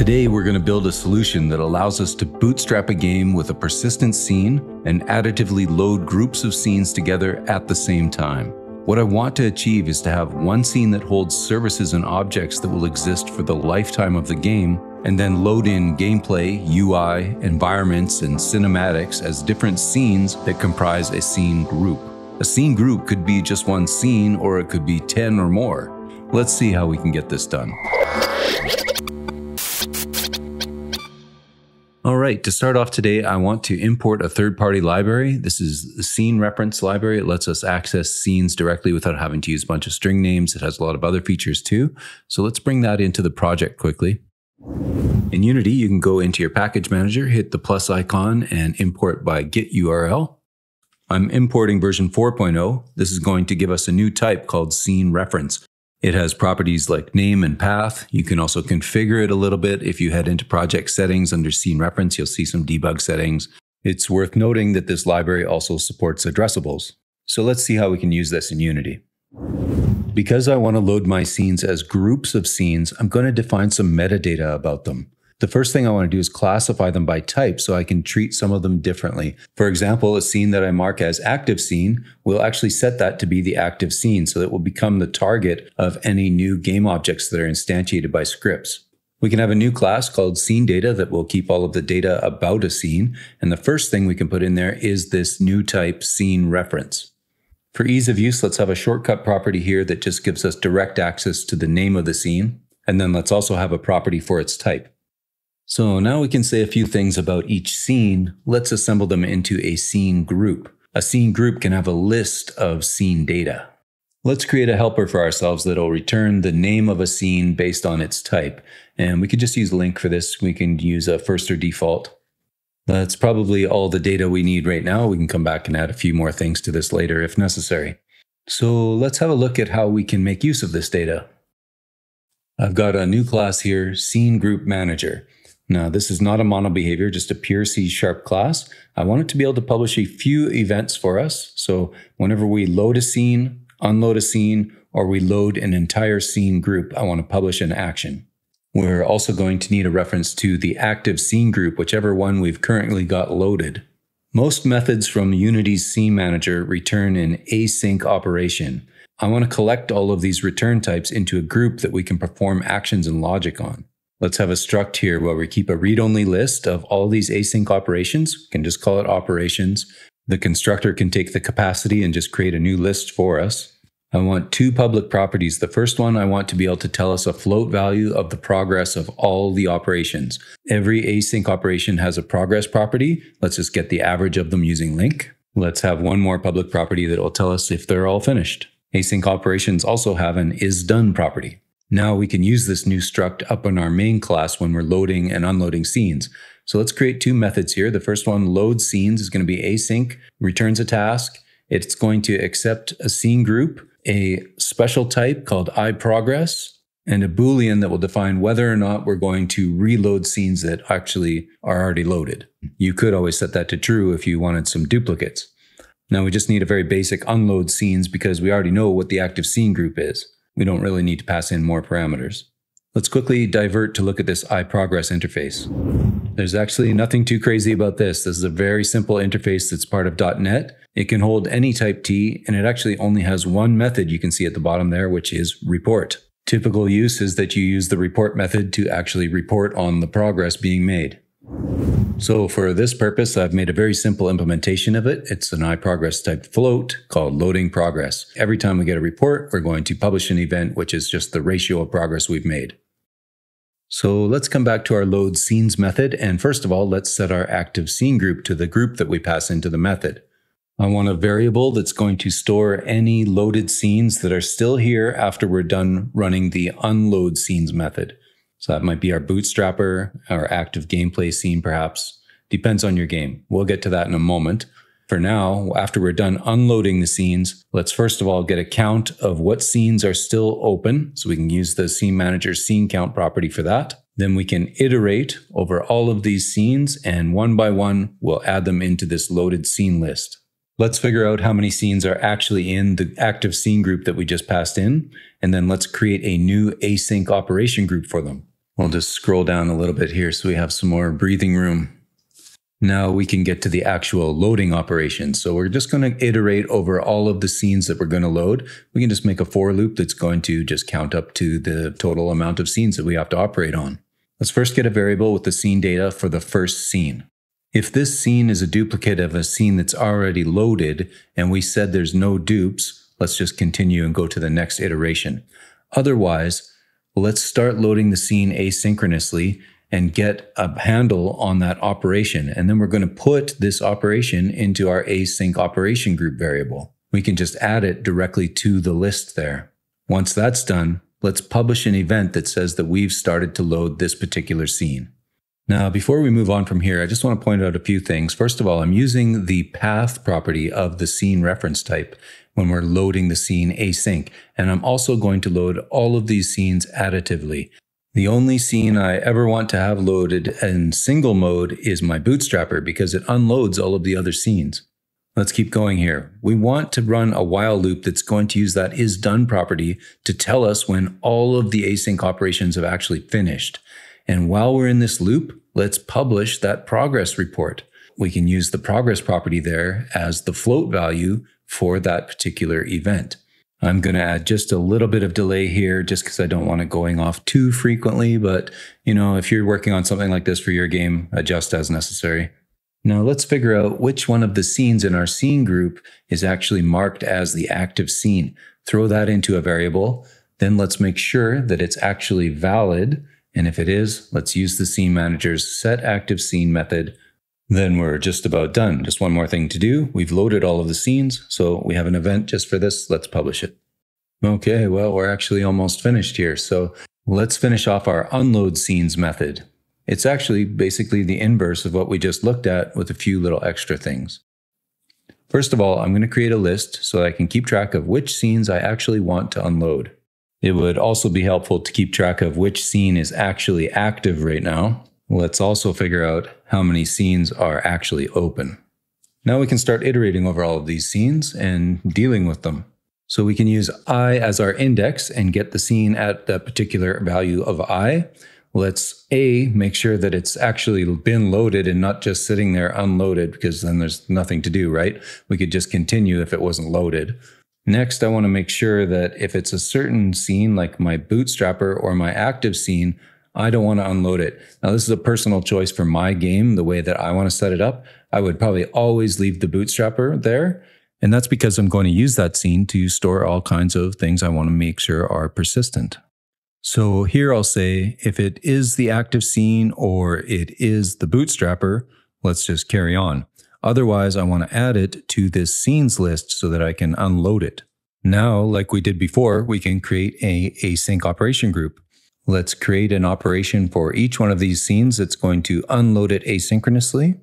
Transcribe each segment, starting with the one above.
Today, we're going to build a solution that allows us to bootstrap a game with a persistent scene and additively load groups of scenes together at the same time. What I want to achieve is to have one scene that holds services and objects that will exist for the lifetime of the game, and then load in gameplay, UI, environments, and cinematics as different scenes that comprise a scene group. A scene group could be just one scene, or it could be 10 or more. Let's see how we can get this done. All right, to start off today, I want to import a third party library. This is the scene reference library. It lets us access scenes directly without having to use a bunch of string names. It has a lot of other features too. So let's bring that into the project quickly. In Unity, you can go into your package manager, hit the plus icon, and import by git URL. I'm importing version 4.0. This is going to give us a new type called scene reference. It has properties like name and path. You can also configure it a little bit. If you head into project settings under scene reference, you'll see some debug settings. It's worth noting that this library also supports addressables. So let's see how we can use this in Unity. Because I want to load my scenes as groups of scenes, I'm going to define some metadata about them. The first thing I want to do is classify them by type so I can treat some of them differently. For example, a scene that I mark as active scene, we'll actually set that to be the active scene so it will become the target of any new game objects that are instantiated by scripts. We can have a new class called scene data that will keep all of the data about a scene. And the first thing we can put in there is this new type scene reference. For ease of use, let's have a shortcut property here that just gives us direct access to the name of the scene. And then let's also have a property for its type. So now we can say a few things about each scene. Let's assemble them into a scene group. A scene group can have a list of scene data. Let's create a helper for ourselves that'll return the name of a scene based on its type. And we could just use LINQ for this. We can use a first or default. That's probably all the data we need right now. We can come back and add a few more things to this later if necessary. So let's have a look at how we can make use of this data. I've got a new class here, Scene Group Manager. Now, this is not a mono behavior, just a pure C sharp class. I want it to be able to publish a few events for us. So whenever we load a scene, unload a scene, or we load an entire scene group, I want to publish an action. We're also going to need a reference to the active scene group, whichever one we've currently got loaded. Most methods from Unity's scene manager return an async operation. I want to collect all of these return types into a group that we can perform actions and logic on. Let's have a struct here where we keep a read-only list of all these async operations. We can just call it operations. The constructor can take the capacity and just create a new list for us. I want two public properties. The first one, I want to be able to tell us a float value of the progress of all the operations. Every async operation has a progress property. Let's just get the average of them using LINQ. Let's have one more public property that will tell us if they're all finished. Async operations also have an is done property. Now we can use this new struct up in our main class when we're loading and unloading scenes. So let's create two methods here. The first one, load scenes, is going to be async, returns a task. It's going to accept a scene group, a special type called iProgress, and a Boolean that will define whether or not we're going to reload scenes that actually are already loaded. You could always set that to true if you wanted some duplicates. Now we just need a very basic unload scenes because we already know what the active scene group is. We don't really need to pass in more parameters. Let's quickly divert to look at this iProgress interface. There's actually nothing too crazy about this. This is a very simple interface that's part of .NET. It can hold any type T, and it actually only has one method you can see at the bottom there, which is report. Typical use is that you use the report method to actually report on the progress being made. So for this purpose, I've made a very simple implementation of it. It's an iProgress type float called loading progress. Every time we get a report, we're going to publish an event, which is just the ratio of progress we've made. So let's come back to our load scenes method. And first of all, let's set our active scene group to the group that we pass into the method. I want a variable that's going to store any loaded scenes that are still here after we're done running the unload scenes method. So that might be our bootstrapper, our active gameplay scene, perhaps. Depends on your game. We'll get to that in a moment. For now, after we're done unloading the scenes, let's first of all get a count of what scenes are still open. So we can use the scene manager scene count property for that. Then we can iterate over all of these scenes and one by one, we'll add them into this loaded scene list. Let's figure out how many scenes are actually in the active scene group that we just passed in. And then let's create a new async operation group for them. We'll just scroll down a little bit here so we have some more breathing room. Now we can get to the actual loading operation. So we're just going to iterate over all of the scenes that we're going to load. We can just make a for loop that's going to just count up to the total amount of scenes that we have to operate on. Let's first get a variable with the scene data for the first scene. If this scene is a duplicate of a scene that's already loaded and we said there's no dupes, let's just continue and go to the next iteration. Otherwise, let's start loading the scene asynchronously and get a handle on that operation. And then we're going to put this operation into our async operation group variable. We can just add it directly to the list there. Once that's done, let's publish an event that says that we've started to load this particular scene. Now, before we move on from here, I just want to point out a few things. First of all, I'm using the path property of the scene reference type when we're loading the scene async. And I'm also going to load all of these scenes additively. The only scene I ever want to have loaded in single mode is my bootstrapper because it unloads all of the other scenes. Let's keep going here. We want to run a while loop that's going to use that is done property to tell us when all of the async operations have actually finished. And while we're in this loop, let's publish that progress report. We can use the progress property there as the float value for that particular event. I'm going to add just a little bit of delay here just because I don't want it going off too frequently. But, you know, if you're working on something like this for your game, adjust as necessary. Now let's figure out which one of the scenes in our scene group is actually marked as the active scene. Throw that into a variable. Then let's make sure that it's actually valid. And if it is, let's use the scene manager's set active scene method. Then we're just about done. Just one more thing to do. We've loaded all of the scenes, so we have an event just for this. Let's publish it. Okay, well, we're actually almost finished here. So let's finish off our unload scenes method. It's actually basically the inverse of what we just looked at with a few little extra things. First of all, I'm going to create a list so I can keep track of which scenes I actually want to unload. It would also be helpful to keep track of which scene is actually active right now. Let's also figure out how many scenes are actually open. Now we can start iterating over all of these scenes and dealing with them. So we can use i as our index and get the scene at that particular value of i. Let's a make sure that it's actually been loaded and not just sitting there unloaded because then there's nothing to do, right? We could just continue if it wasn't loaded. Next, I want to make sure that if it's a certain scene like my bootstrapper or my active scene, I don't want to unload it. Now, this is a personal choice for my game, the way that I want to set it up. I would probably always leave the bootstrapper there. And that's because I'm going to use that scene to store all kinds of things I want to make sure are persistent. So here I'll say if it is the active scene or it is the bootstrapper, let's just carry on. Otherwise, I want to add it to this scenes list so that I can unload it. Now, like we did before, we can create a async operation group. Let's create an operation for each one of these scenes that's going to unload it asynchronously.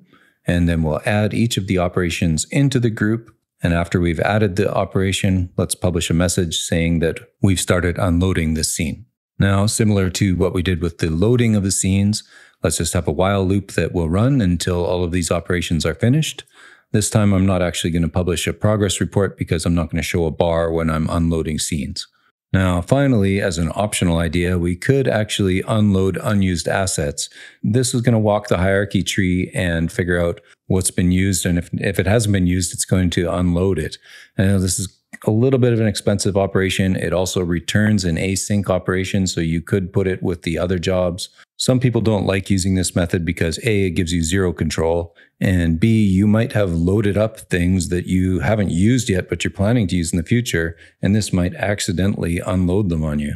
And then we'll add each of the operations into the group. And after we've added the operation, let's publish a message saying that we've started unloading this scene. Now, similar to what we did with the loading of the scenes, let's just have a while loop that will run until all of these operations are finished. This time, I'm not actually going to publish a progress report because I'm not going to show a bar when I'm unloading scenes. Now, finally, as an optional idea, we could actually unload unused assets. This is going to walk the hierarchy tree and figure out what's been used. And if, if it hasn't been used, it's going to unload it. Know this is a little bit of an expensive operation. It also returns an async operation, so you could put it with the other jobs. Some people don't like using this method because A, it gives you zero control, and B, you might have loaded up things that you haven't used yet, but you're planning to use in the future, and this might accidentally unload them on you.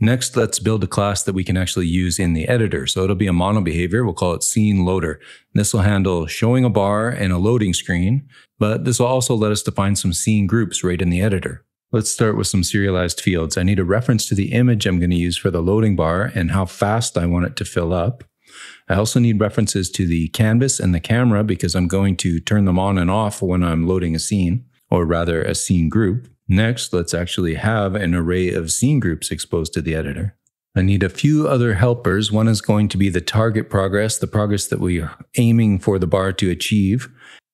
Next, let's build a class that we can actually use in the editor. So it'll be a mono behavior. We'll call it scene loader. This will handle showing a bar and a loading screen, but this will also let us define some scene groups right in the editor. Let's start with some serialized fields. I need a reference to the image I'm going to use for the loading bar and how fast I want it to fill up. I also need references to the canvas and the camera because I'm going to turn them on and off when I'm loading a scene, or rather a scene group. Next, let's actually have an array of scene groups exposed to the editor. I need a few other helpers. One is going to be the target progress, the progress that we are aiming for the bar to achieve.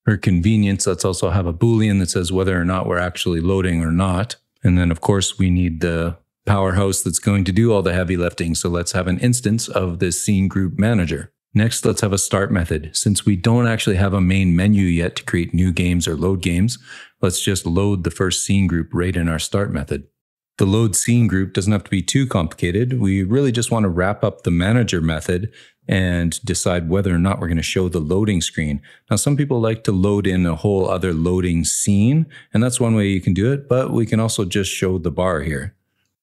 For convenience, let's also have a Boolean that says whether or not we're actually loading or not. And then, of course, we need the powerhouse that's going to do all the heavy lifting. So let's have an instance of the scene group manager. Next, let's have a start method. Since we don't actually have a main menu yet to create new games or load games, let's just load the first scene group right in our start method. The load scene group doesn't have to be too complicated. We really just want to wrap up the manager method and decide whether or not we're going to show the loading screen. Now, some people like to load in a whole other loading scene, and that's one way you can do it, but we can also just show the bar here.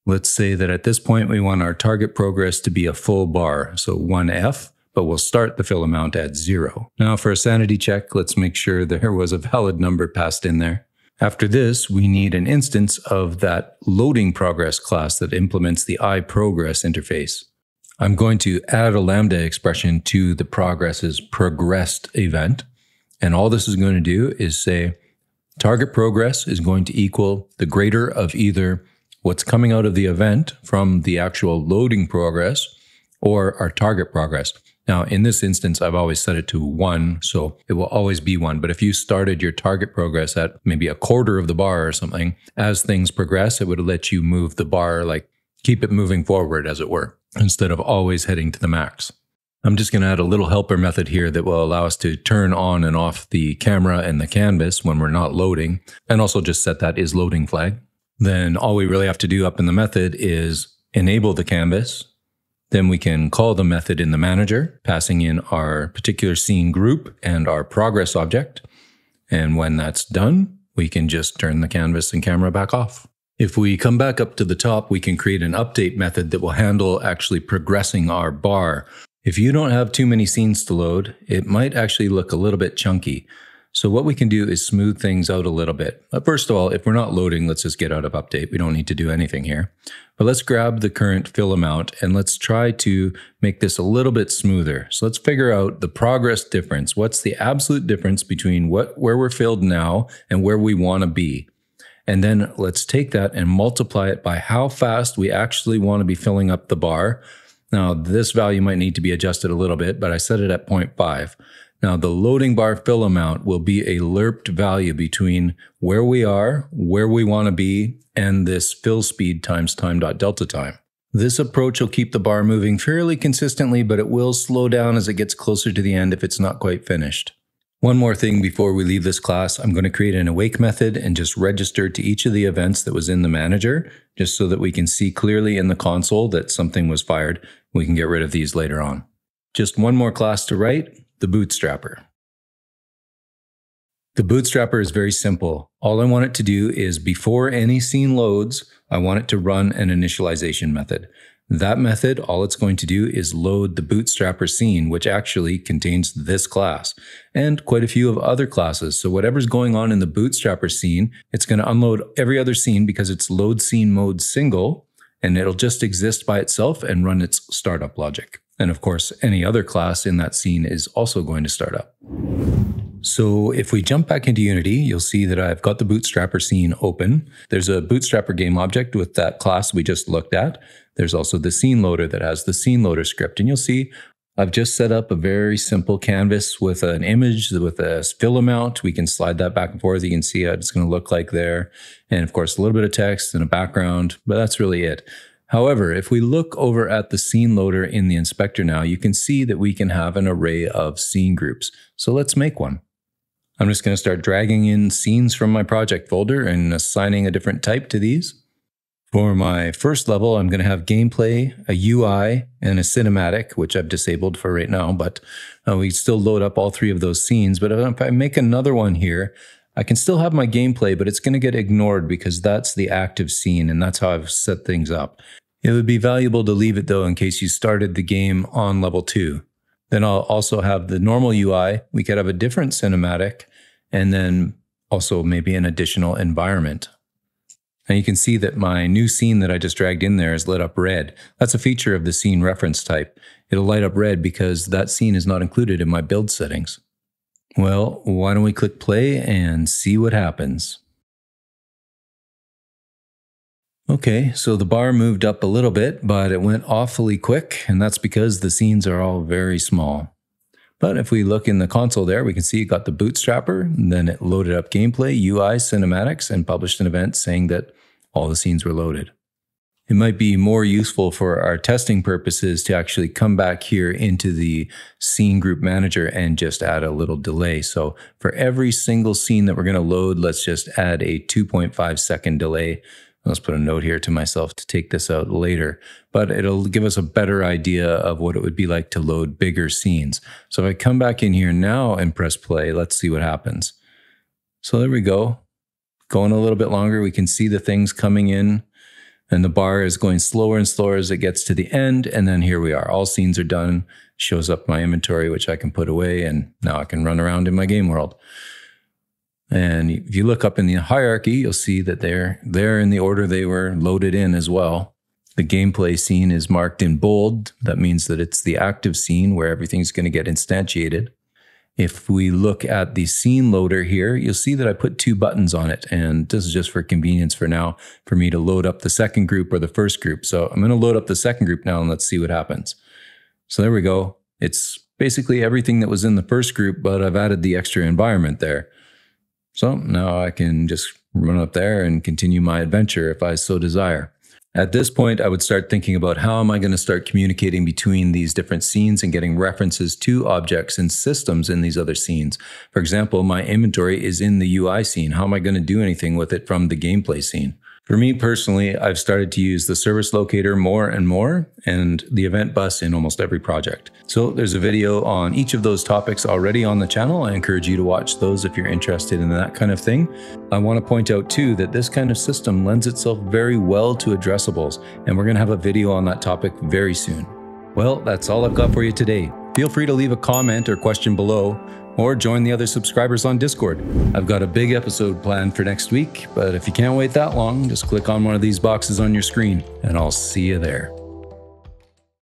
Let's say that at this point we want our target progress to be a full bar, so 1F, but we'll start the fill amount at zero. Now for a sanity check, let's make sure there was a valid number passed in there. After this, we need an instance of that loading progress class that implements the iProgress interface. I'm going to add a Lambda expression to the progress's progressed event. And all this is going to do is say target progress is going to equal the greater of either what's coming out of the event from the actual loading progress or our target progress. Now, in this instance, I've always set it to one, so it will always be one. But if you started your target progress at maybe a quarter of the bar or something, as things progress, it would let you move the bar, like keep it moving forward, as it were, instead of always heading to the max. I'm just going to add a little helper method here that will allow us to turn on and off the camera and the canvas when we're not loading, and also just set that is loading flag then all we really have to do up in the method is enable the canvas. Then we can call the method in the manager, passing in our particular scene group and our progress object. And when that's done, we can just turn the canvas and camera back off. If we come back up to the top, we can create an update method that will handle actually progressing our bar. If you don't have too many scenes to load, it might actually look a little bit chunky. So what we can do is smooth things out a little bit. First of all, if we're not loading, let's just get out of update. We don't need to do anything here. But let's grab the current fill amount and let's try to make this a little bit smoother. So let's figure out the progress difference. What's the absolute difference between what where we're filled now and where we want to be? And then let's take that and multiply it by how fast we actually want to be filling up the bar. Now, this value might need to be adjusted a little bit, but I set it at 0.5. Now, the loading bar fill amount will be a lerped value between where we are, where we want to be, and this fill speed times time dot delta time. This approach will keep the bar moving fairly consistently, but it will slow down as it gets closer to the end if it's not quite finished. One more thing before we leave this class, I'm going to create an awake method and just register to each of the events that was in the manager, just so that we can see clearly in the console that something was fired. We can get rid of these later on. Just one more class to write the bootstrapper. The bootstrapper is very simple. All I want it to do is before any scene loads, I want it to run an initialization method. That method, all it's going to do is load the bootstrapper scene, which actually contains this class and quite a few of other classes. So whatever's going on in the bootstrapper scene, it's going to unload every other scene because it's load scene mode single and it'll just exist by itself and run its startup logic. And of course, any other class in that scene is also going to start up. So if we jump back into Unity, you'll see that I've got the Bootstrapper scene open. There's a Bootstrapper game object with that class we just looked at. There's also the scene loader that has the scene loader script. And you'll see I've just set up a very simple canvas with an image with a fill amount. We can slide that back and forth. You can see how it's going to look like there. And of course, a little bit of text and a background, but that's really it. However, if we look over at the scene loader in the inspector now, you can see that we can have an array of scene groups. So let's make one. I'm just going to start dragging in scenes from my project folder and assigning a different type to these. For my first level, I'm going to have gameplay, a UI, and a cinematic, which I've disabled for right now, but uh, we still load up all three of those scenes. But if I make another one here, I can still have my gameplay, but it's going to get ignored because that's the active scene and that's how I've set things up. It would be valuable to leave it though in case you started the game on level two. Then I'll also have the normal UI. We could have a different cinematic and then also maybe an additional environment. Now you can see that my new scene that I just dragged in there is lit up red. That's a feature of the scene reference type. It'll light up red because that scene is not included in my build settings. Well, why don't we click play and see what happens? Okay, so the bar moved up a little bit, but it went awfully quick, and that's because the scenes are all very small. But if we look in the console there, we can see it got the bootstrapper, then it loaded up gameplay, UI, cinematics, and published an event saying that all the scenes were loaded. it might be more useful for our testing purposes to actually come back here into the scene group manager and just add a little delay. So for every single scene that we're going to load, let's just add a 2.5 second delay. Let's put a note here to myself to take this out later, but it'll give us a better idea of what it would be like to load bigger scenes. So if I come back in here now and press play, let's see what happens. So there we go. Going a little bit longer, we can see the things coming in and the bar is going slower and slower as it gets to the end. And then here we are. All scenes are done. Shows up my inventory, which I can put away. And now I can run around in my game world. And if you look up in the hierarchy, you'll see that they're there in the order they were loaded in as well. The gameplay scene is marked in bold. That means that it's the active scene where everything's going to get instantiated. If we look at the scene loader here, you'll see that I put two buttons on it. And this is just for convenience for now, for me to load up the second group or the first group. So I'm going to load up the second group now and let's see what happens. So there we go. It's basically everything that was in the first group, but I've added the extra environment there. So now I can just run up there and continue my adventure if I so desire. At this point, I would start thinking about how am I going to start communicating between these different scenes and getting references to objects and systems in these other scenes. For example, my inventory is in the UI scene. How am I going to do anything with it from the gameplay scene? For me personally, I've started to use the service locator more and more and the event bus in almost every project. So there's a video on each of those topics already on the channel. I encourage you to watch those if you're interested in that kind of thing. I want to point out too that this kind of system lends itself very well to addressables, and we're going to have a video on that topic very soon. Well, that's all I've got for you today. Feel free to leave a comment or question below or join the other subscribers on Discord. I've got a big episode planned for next week, but if you can't wait that long, just click on one of these boxes on your screen and I'll see you there.